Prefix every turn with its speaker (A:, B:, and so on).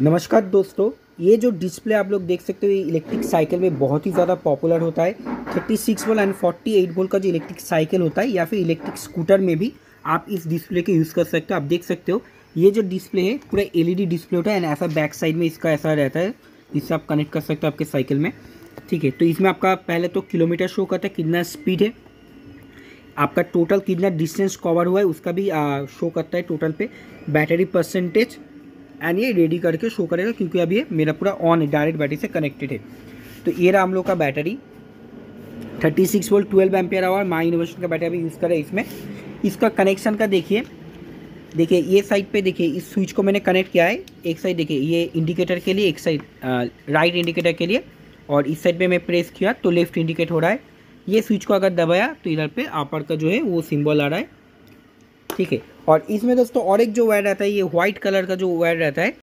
A: नमस्कार दोस्तों ये जो डिस्प्ले आप लोग देख सकते हो ये इलेक्ट्रिक साइकिल में बहुत ही ज़्यादा पॉपुलर होता है। 36 वोल्ट एंड 48 वोल्ट का जो इलेक्ट्रिक साइकिल होता है या फिर इलेक्ट्रिक स्कूटर में भी आप इस डिस्प्ले के यूज़ कर सकते हो आप देख सकते हो। ये जो डिस्प्ले है पूरा एलईडी डिस्प्ले होता है एंड ऐसा बैक साइड में इसका ऐसा रहता है जिससे आप कनेक्ट कर सकते हो आपके साइकिल में। ठीक है तो इसमें आपका पहले तो किलोमीटर शो करता है कितना स्पीड है। आपका टोटल कितना डिस्टेंस कवर हुआ है उसका भी आ, शो करता है टोटल पे। बैटरी परसेंटेज एंड ये रेडी करके शो करेगा क्योंकि अभी ये मेरा पूरा ऑन है डायरेक्ट बैटरी से कनेक्टेड है। तो ये रहा हम लोग का battery thirty six volt twelve ampere hour my innovation का बैटरी अभी यूज़ करें इसमें। इसका कनेक्शन का देखिए। देखिए, ये साइड पे देखिए, इस स्विच को मैंने कनेक्ट किया है। एक साइड देखिए, ये इंडिकेटर के लिए, एक साइड राइट इंडिकेटर के लिए। और इस साइड पे मैं प्रेस किया तो लेफ़्ट इंडिकेट हो रहा है। ये स्विच को अगर दबाया तो इधर पे आपर का जो है वो सिंबल आ रहा है। ठीक है? और इसमें दोस्तों और एक जो वायर रहता है, ये व्हाइट कलर का जो वायर रहता है